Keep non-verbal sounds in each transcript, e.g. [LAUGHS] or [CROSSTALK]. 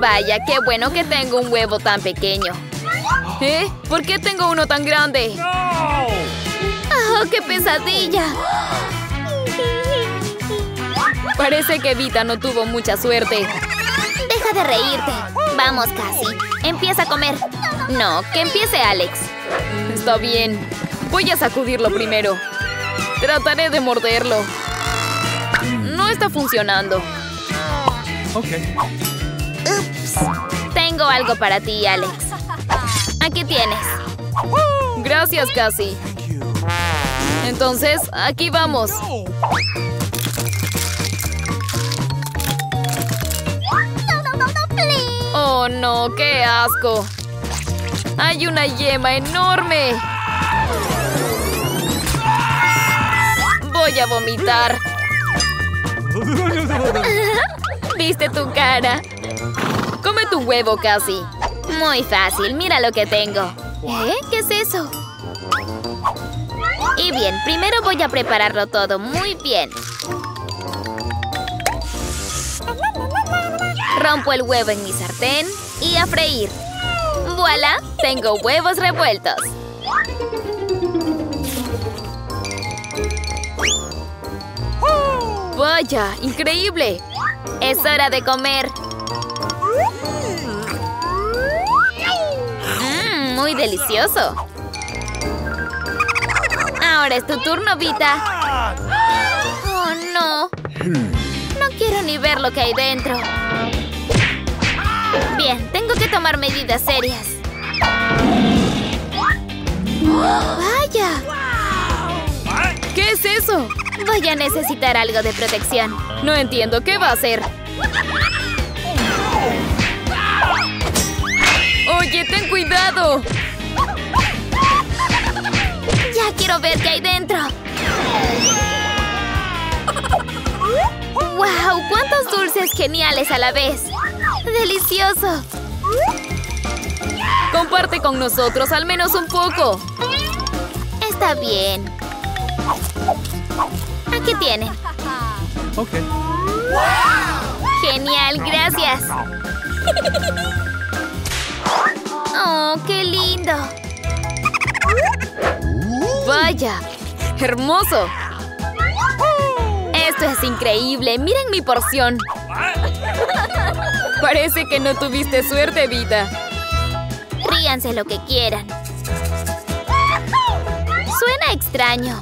Vaya, qué bueno que tengo un huevo tan pequeño. ¿Eh? ¿Por qué tengo uno tan grande? ¡Oh, qué pesadilla! Parece que Vita no tuvo mucha suerte. Deja de reírte. Vamos, Cassie. Empieza a comer. No, que empiece Alex. Está bien. Voy a sacudirlo primero. Trataré de morderlo. No está funcionando. Ok. Tengo algo para ti, Alex. [LAUGHS] Aquí tienes. Gracias, Cassie. Entonces, aquí vamos. Oh, no, qué asco. Hay una yema enorme. Voy a vomitar. [LAUGHS] ¿Viste tu cara? Come tu huevo, Cassie. Muy fácil, mira lo que tengo. ¿Eh? ¿Qué es eso? Y bien, primero voy a prepararlo todo muy bien. Rompo el huevo en mi sartén y a freír. ¡Voilà! Tengo huevos revueltos. ¡Vaya! ¡Increíble! Es hora de comer. Mmm, muy delicioso. Ahora es tu turno, Vita. Oh, no. No quiero ni ver lo que hay dentro. Bien, tengo que tomar medidas serias. ¡Vaya! ¿Qué es eso? Voy a necesitar algo de protección. No entiendo. ¿Qué va a hacer? ¡Oye, ten cuidado! Ya quiero ver qué hay dentro. ¡Wow! ¡Cuántos dulces geniales a la vez! ¡Delicioso! Comparte con nosotros al menos un poco. Está bien. Aquí tienen. Ok. Genial, gracias. Oh, qué lindo. Vaya, hermoso. Esto es increíble. Miren mi porción. Parece que no tuviste suerte, Vita. Ríanse lo que quieran. Suena extraño.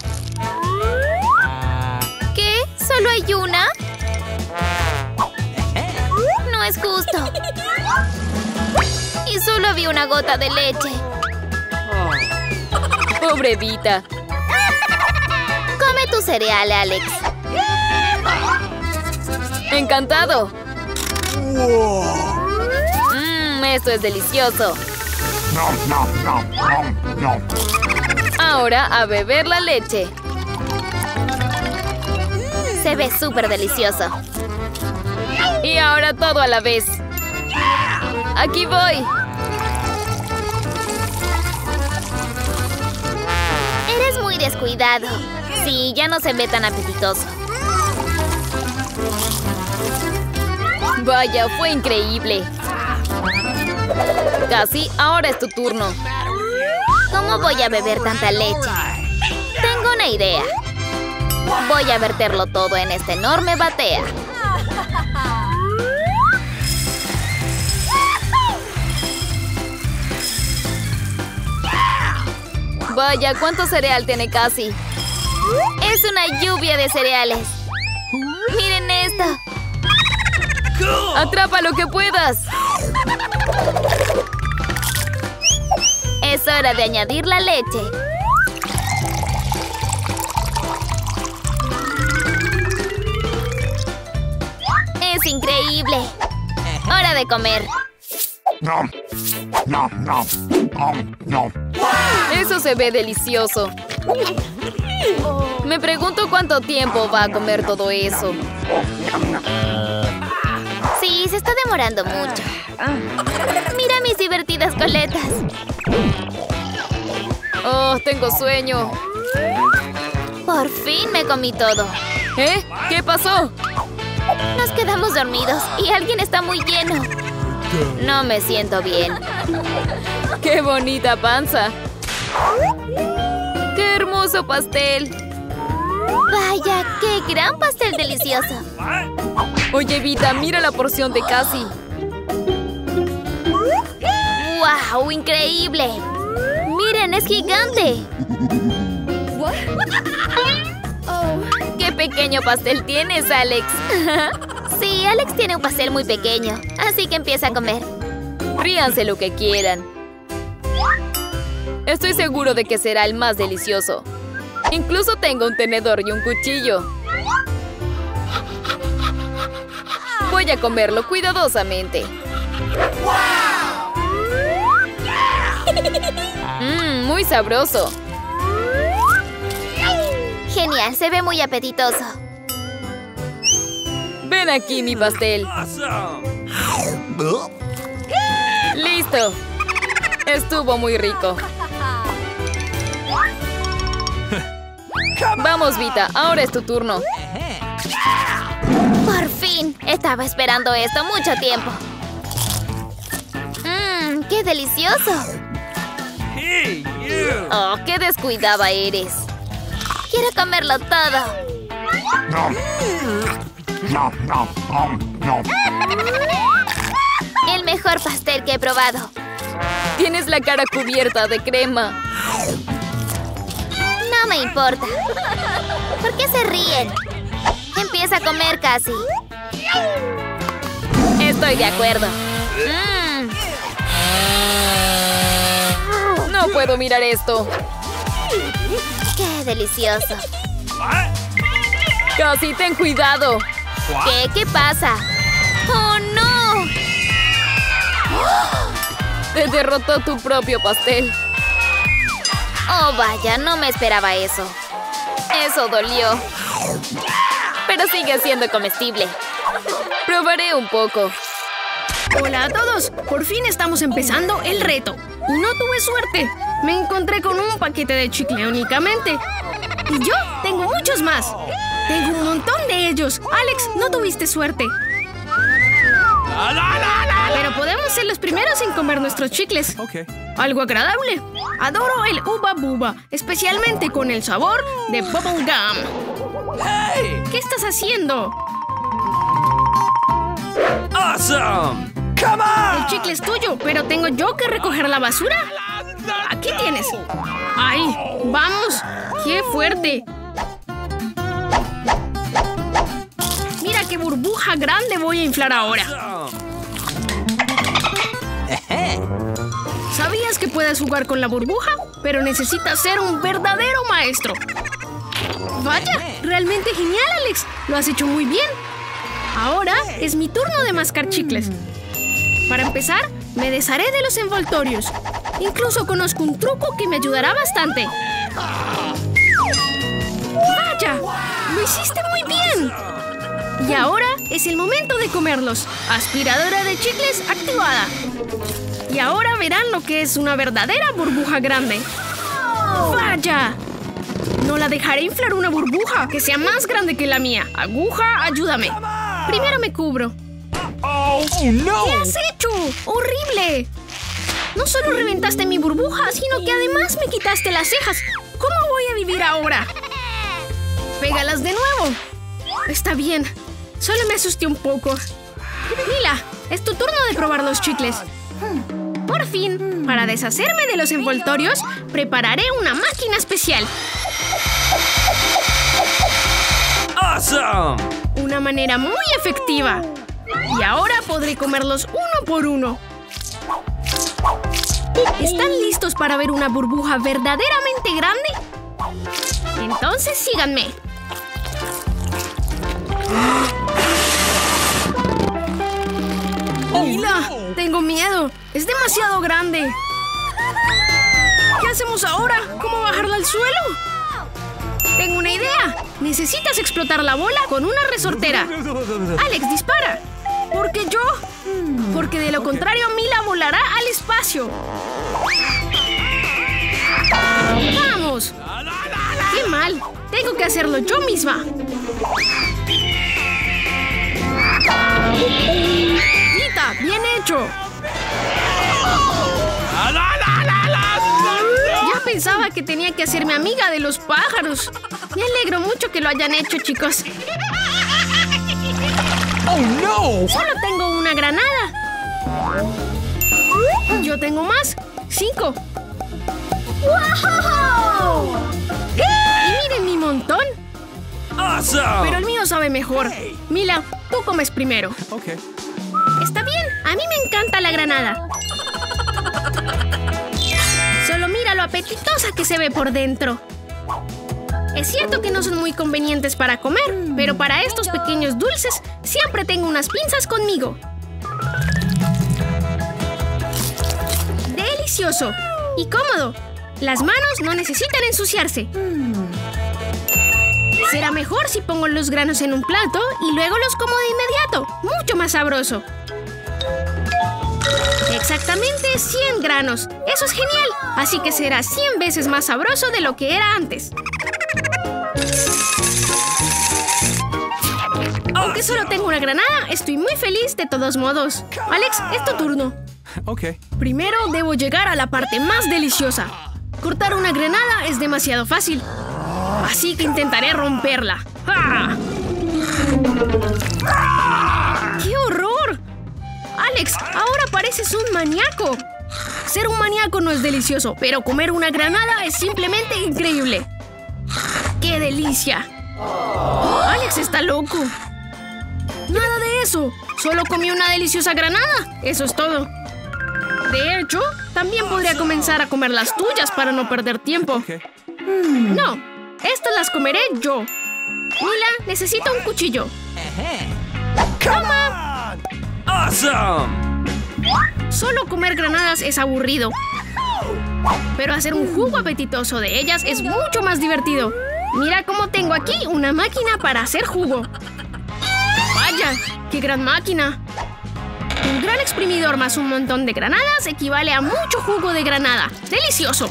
¿Qué? ¿Solo hay una? Es justo. Y solo había una gota de leche. Pobre Vita. Come tu cereal, Alex. Encantado. Mmm, esto es delicioso. Ahora a beber la leche. Se ve súper delicioso. Y ahora todo a la vez. Aquí voy. Eres muy descuidado. Sí, ya no se ve tan apetitoso. Vaya, fue increíble. Casi, ahora es tu turno. ¿Cómo voy a beber tanta leche? Tengo una idea. Voy a verterlo todo en esta enorme batea. Vaya, ¿cuánto cereal tiene casi? Es una lluvia de cereales. Miren esto. ¡Atrapa lo que puedas! Es hora de añadir la leche. Es increíble. Hora de comer. Eso se ve delicioso. Me pregunto cuánto tiempo va a comer todo eso. Sí, se está demorando mucho. Mira mis divertidas coletas. Oh, tengo sueño. Por fin me comí todo. ¿Eh? ¿Qué pasó? Nos quedamos dormidos y alguien está muy lleno. No me siento bien. ¡Qué bonita panza! ¡Qué hermoso pastel! Vaya, qué gran pastel delicioso. Oye, Vita, mira la porción de Cassie. ¡Wow! ¡Increíble! ¡Miren, es gigante! [LAUGHS] ¡Qué pequeño pastel tienes, Alex! [LAUGHS] sí, Alex tiene un pastel muy pequeño, así que empieza a comer. Ríanse lo que quieran. Estoy seguro de que será el más delicioso. Incluso tengo un tenedor y un cuchillo. Voy a comerlo cuidadosamente. Mmm, [LAUGHS] muy sabroso. Genial, se ve muy apetitoso. Ven aquí, mi pastel. ¡Listo! Estuvo muy rico. Vamos, Vita, ahora es tu turno. Por fin, estaba esperando esto mucho tiempo. Mmm, qué delicioso. Oh, qué descuidada eres. Quiero comerlo todo. El mejor pastel que he probado. Tienes la cara cubierta de crema. Me importa. ¿Por qué se ríen? Empieza a comer casi. Estoy de acuerdo. Mm. No puedo mirar esto. ¡Qué delicioso! Casi, ten cuidado. ¿Qué? ¿Qué pasa? ¡Oh, no! Te derrotó tu propio pastel. Oh, vaya, no me esperaba eso. Eso dolió. Pero sigue siendo comestible. Probaré un poco. Hola a todos, por fin estamos empezando el reto. Y no tuve suerte. Me encontré con un paquete de chicle únicamente. Y yo tengo muchos más. Tengo un montón de ellos. Alex, no tuviste suerte. Pero podemos ser los primeros en comer nuestros chicles. Algo agradable. Adoro el uba buba, especialmente con el sabor de bubble gum. ¿Qué estás haciendo? Awesome! Come El on! chicle es tuyo, pero tengo yo que recoger la basura. Aquí tienes. ¡Ay! ¡Vamos! ¡Qué fuerte! Mira qué burbuja grande voy a inflar ahora. ¿Sabías que puedes jugar con la burbuja? Pero necesitas ser un verdadero maestro. Vaya, realmente genial, Alex. Lo has hecho muy bien. Ahora es mi turno de mascar chicles. Para empezar, me desharé de los envoltorios. Incluso conozco un truco que me ayudará bastante. ¡Vaya! ¡Lo hiciste muy bien! Y ahora es el momento de comerlos. Aspiradora de chicles activada. Y ahora verán lo que es una verdadera burbuja grande. ¡Vaya! No la dejaré inflar una burbuja que sea más grande que la mía. Aguja, ayúdame. Primero me cubro. Oh, no! ¿Qué has hecho? ¡Horrible! No solo reventaste mi burbuja, sino que además me quitaste las cejas. ¿Cómo voy a vivir ahora? Pégalas de nuevo. Está bien. Solo me asusté un poco. Mila, es tu turno de probar los chicles. Por fin, para deshacerme de los envoltorios, prepararé una máquina especial. Awesome! Una manera muy efectiva. Y ahora podré comerlos uno por uno. ¿Están listos para ver una burbuja verdaderamente grande? Entonces síganme. Miedo. Es demasiado grande. ¿Qué hacemos ahora? ¿Cómo bajarla al suelo? Tengo una idea. Necesitas explotar la bola con una resortera. Alex, dispara. ¿Por qué yo? Porque de lo contrario, Mila volará al espacio. ¡Vamos! ¡Qué mal! Tengo que hacerlo yo misma. Pensaba que tenía que hacerme amiga de los pájaros. Me alegro mucho que lo hayan hecho, chicos. Oh no! Solo tengo una granada. Yo tengo más. Cinco. ¡Wow! Y miren mi montón. Awesome! Pero el mío sabe mejor. Mila, tú comes primero. Okay. Está bien, a mí me encanta la granada. Apetitosa que se ve por dentro. Es cierto que no son muy convenientes para comer, pero para estos pequeños dulces siempre tengo unas pinzas conmigo. Delicioso y cómodo. Las manos no necesitan ensuciarse. Será mejor si pongo los granos en un plato y luego los como de inmediato. Mucho más sabroso. Exactamente 100 granos. Eso es genial. Así que será 100 veces más sabroso de lo que era antes. Aunque solo tengo una granada, estoy muy feliz de todos modos. Alex, es tu turno. Okay. Primero debo llegar a la parte más deliciosa. Cortar una granada es demasiado fácil. Así que intentaré romperla. ¡Ja! Alex, ahora pareces un maníaco. Ser un maníaco no es delicioso, pero comer una granada es simplemente increíble. ¡Qué delicia! Alex está loco. Nada de eso. Solo comí una deliciosa granada. Eso es todo. De hecho, también podría comenzar a comer las tuyas para no perder tiempo. Okay. No, estas las comeré yo. Mila, necesito un cuchillo. ¡Toma! Awesome! Solo comer granadas es aburrido. Pero hacer un jugo apetitoso de ellas es mucho más divertido. Mira cómo tengo aquí una máquina para hacer jugo. ¡Vaya! ¡Qué gran máquina! Un gran exprimidor más un montón de granadas equivale a mucho jugo de granada. ¡Delicioso!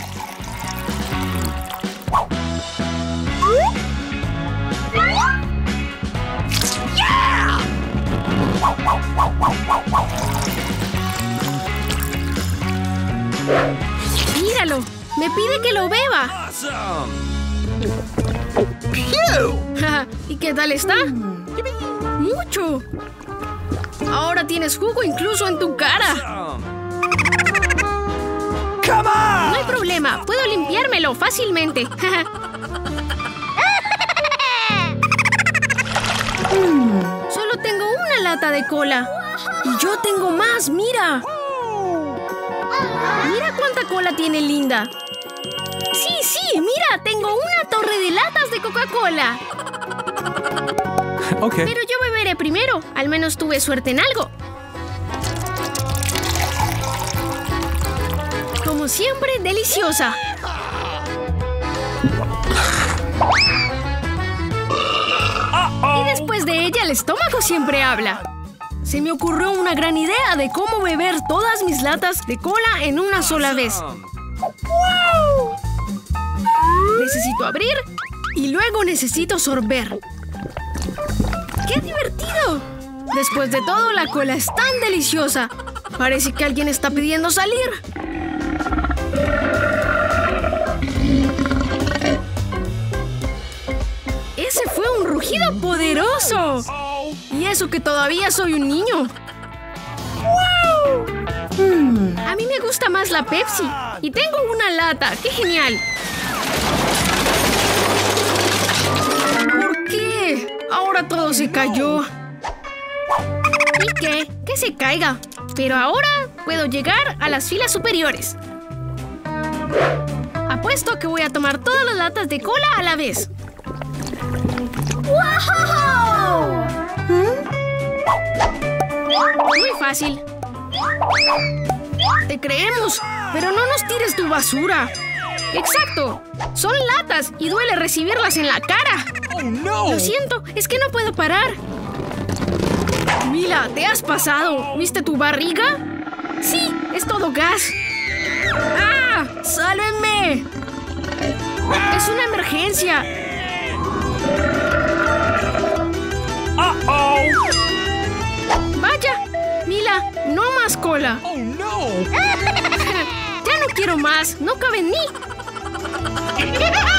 ¡Míralo! ¡Me pide que lo beba! [LAUGHS] ¿Y qué tal está? ¡Mucho! Ahora tienes jugo incluso en tu cara. No hay problema, puedo limpiármelo fácilmente. [LAUGHS] de cola. Y yo tengo más, mira. Mira cuánta cola tiene Linda. Sí, sí, mira, tengo una torre de latas de Coca-Cola. Okay. Pero yo beberé primero. Al menos tuve suerte en algo. Como siempre, deliciosa. Después de ella, el estómago siempre habla. Se me ocurrió una gran idea de cómo beber todas mis latas de cola en una sola vez. Necesito abrir y luego necesito sorber. ¡Qué divertido! Después de todo, la cola es tan deliciosa. Parece que alguien está pidiendo salir. Poderoso. Y eso que todavía soy un niño. Mm, A mí me gusta más la Pepsi. Y tengo una lata. ¡Qué genial! ¿Por qué? Ahora todo se cayó. ¿Y qué? Que se caiga. Pero ahora puedo llegar a las filas superiores. Apuesto que voy a tomar todas las latas de cola a la vez. Muy fácil. Te creemos, pero no nos tires tu basura. Exacto. Son latas y duele recibirlas en la cara. Oh no! Lo siento, es que no puedo parar. Mila, ¿te has pasado? ¿Viste tu barriga? Sí, es todo gas. ¡Ah! ¡Sálvenme! Es una emergencia. Oh. Vaya, Mila, no más cola. Oh no. [LAUGHS] ya no quiero más, no cabe ni. [LAUGHS]